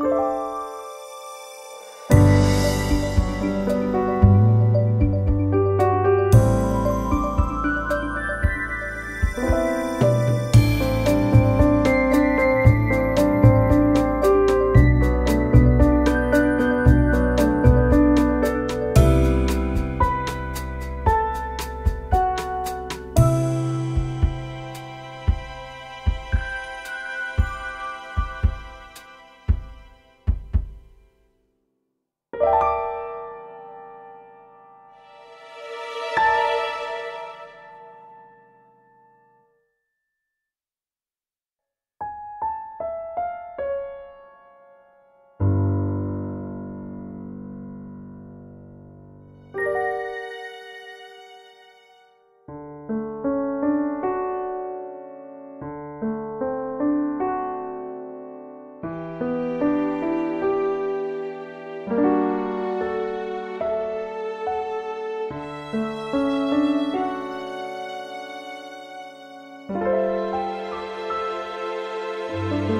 Bye. thank you